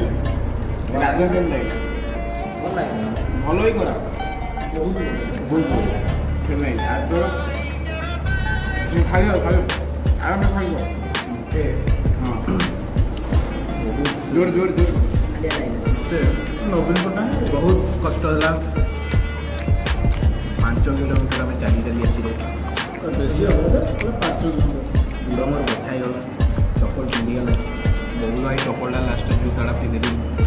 লাগে রাজাকের লাগে ভালোই করা বুঝবো খেলাই আর ধরো খাইও খাইও আরামে খাইব হ্যাঁ জোর জোর জোর নবীন পট্টা বহুত কষ্ট হলা ପାଞ୍ଚ କିଲୋମିଟର ଆମେ ଚାଲି ଚାଲି ଆସିଲୁ ଗୋଡ଼ ମୋର ବଥା ହେଇଗଲା ଚପଲ ପିନ୍ଧିଗଲା ବୋଉ ଭାଇ ଚପଲ ଦେଖିଦେଲି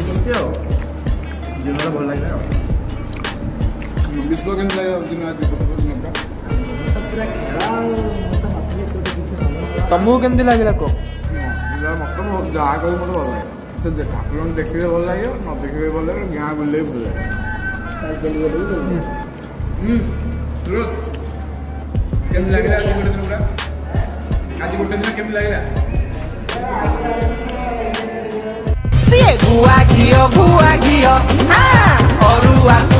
ଏମିତି ଆଉ ଦିନଟା ଭଲ ଲାଗିଲା ଆଉ ବିଶ୍ୱ କେମିତି ଲାଗିଲା ଦିନ ପୁରା ଖେଳ ଆଉ ତମକୁ କେମିତି ଲାଗିଲା କୁହ ମୋତେ ଯାହା କହିବି ମୋତେ ଭଲ ଲାଗିଲା ସେ ଠାକୁରଙ୍କୁ ଦେଖିଲେ ଭଲ ଲାଗିବ ନ ଦେଖିଲେ ଭଲ ଲାଗିବ ଗାଁ ବୁଲିଲେ ଭଲ ଲାଗିବ କେମିତି ଲାଗିଲା ଆଜି ଗୋଟେ ଦିନ ପୁରା ଆଜି ଗୋଟେ ଦିନ କେମିତି ଲାଗିଲା sí ègùn agiyọ gún agiyọ ọrùn àpò.